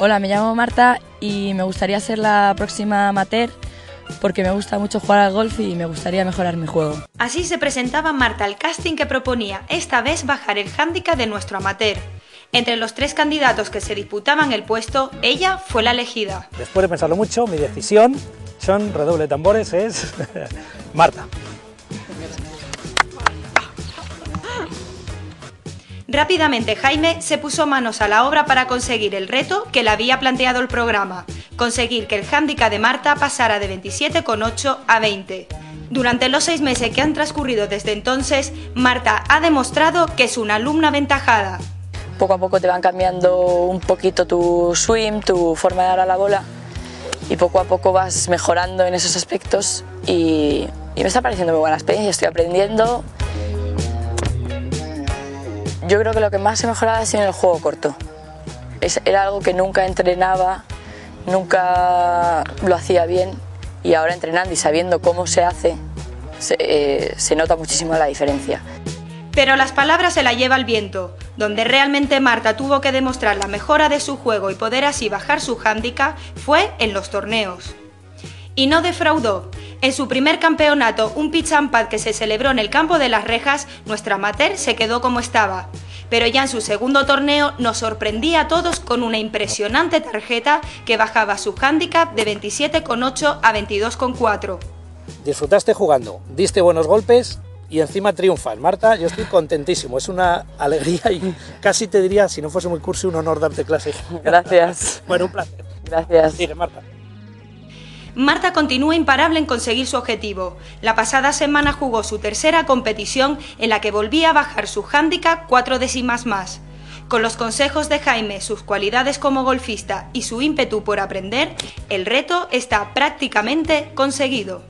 Hola, me llamo Marta y me gustaría ser la próxima amateur porque me gusta mucho jugar al golf y me gustaría mejorar mi juego. Así se presentaba Marta al casting que proponía esta vez bajar el hándicap de nuestro amateur. Entre los tres candidatos que se disputaban el puesto, ella fue la elegida. Después de pensarlo mucho, mi decisión, son redoble de tambores, es Marta. Rápidamente Jaime se puso manos a la obra para conseguir el reto que le había planteado el programa, conseguir que el hándicap de Marta pasara de 27,8 a 20. Durante los seis meses que han transcurrido desde entonces, Marta ha demostrado que es una alumna aventajada. Poco a poco te van cambiando un poquito tu swing, tu forma de dar a la bola y poco a poco vas mejorando en esos aspectos y, me está pareciendo muy buena experiencia, estoy aprendiendo yo creo que lo que más he mejorado ha sido en el juego corto. era algo que nunca entrenaba, nunca lo hacía bien y ahora entrenando y sabiendo cómo se hace, se, eh, se nota muchísimo la diferencia. Pero las palabras se la lleva el viento. Donde realmente Marta tuvo que demostrar la mejora de su juego y poder así bajar su hándicap fue en los torneos. Y no defraudó. En su primer campeonato, un pitch and pad que se celebró en el campo de las rejas, nuestra amateur se quedó como estaba. Pero ya en su segundo torneo nos sorprendía a todos con una impresionante tarjeta que bajaba su handicap de 27,8 a 22,4. Disfrutaste jugando, diste buenos golpes y encima triunfas. Marta, yo estoy contentísimo, es una alegría y casi te diría, si no fuese muy cursi, un honor darte clase. Gracias. bueno, un placer. Gracias. Sigue, Marta. Marta continúa imparable en conseguir su objetivo. La pasada semana jugó su tercera competición en la que volvía a bajar su hándicap cuatro décimas más. Con los consejos de Jaime, sus cualidades como golfista y su ímpetu por aprender, el reto está prácticamente conseguido.